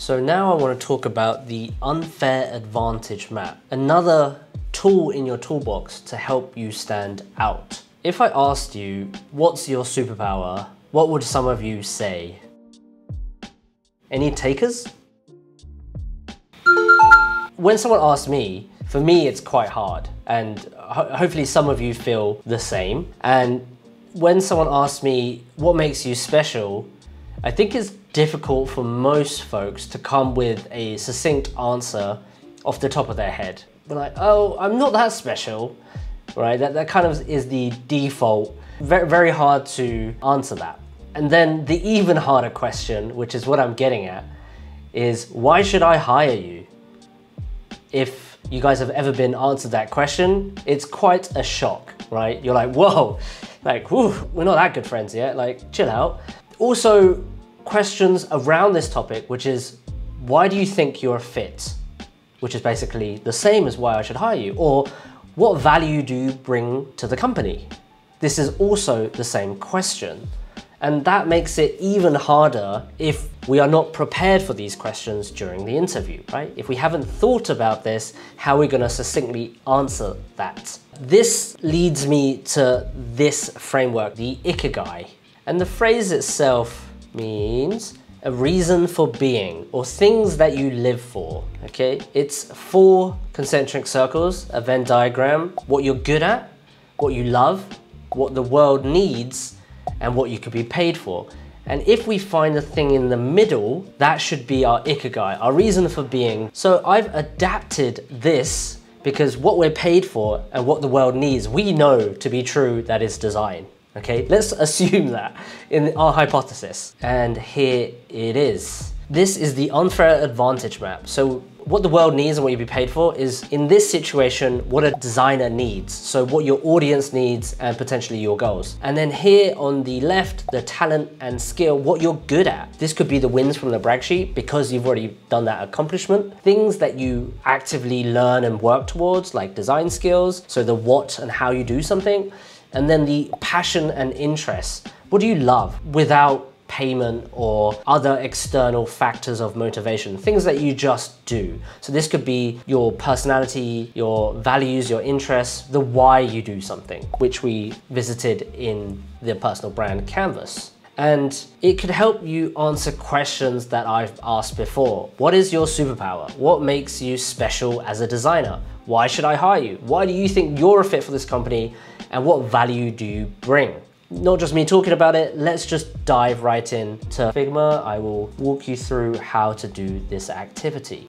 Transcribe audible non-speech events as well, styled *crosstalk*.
So now I want to talk about the unfair advantage map, another tool in your toolbox to help you stand out. If I asked you, what's your superpower? What would some of you say? Any takers? When someone asks me, for me it's quite hard and ho hopefully some of you feel the same. And when someone asks me, what makes you special? I think it's difficult for most folks to come with a succinct answer off the top of their head. We're like, oh, I'm not that special, right? That, that kind of is the default. Very, very hard to answer that. And then the even harder question, which is what I'm getting at, is why should I hire you? If you guys have ever been answered that question, it's quite a shock, right? You're like, whoa, like, whew, we're not that good friends yet, like, chill out. Also, questions around this topic, which is why do you think you're a fit? Which is basically the same as why I should hire you. Or what value do you bring to the company? This is also the same question. And that makes it even harder if we are not prepared for these questions during the interview, right? If we haven't thought about this, how are we gonna succinctly answer that? This leads me to this framework, the Ikigai. And the phrase itself means a reason for being or things that you live for, okay? It's four concentric circles, a Venn diagram, what you're good at, what you love, what the world needs, and what you could be paid for. And if we find a thing in the middle, that should be our ikigai, our reason for being. So I've adapted this because what we're paid for and what the world needs, we know to be true that is design. Okay, let's *laughs* assume that in our hypothesis. And here it is. This is the unfair advantage map. So what the world needs and what you'd be paid for is in this situation, what a designer needs. So what your audience needs and potentially your goals. And then here on the left, the talent and skill, what you're good at. This could be the wins from the brag sheet because you've already done that accomplishment. Things that you actively learn and work towards, like design skills. So the what and how you do something. And then the passion and interest. What do you love without payment or other external factors of motivation, things that you just do. So this could be your personality, your values, your interests, the why you do something, which we visited in the personal brand canvas. And it could help you answer questions that I've asked before. What is your superpower? What makes you special as a designer? Why should I hire you? Why do you think you're a fit for this company? and what value do you bring? Not just me talking about it, let's just dive right in to Figma. I will walk you through how to do this activity.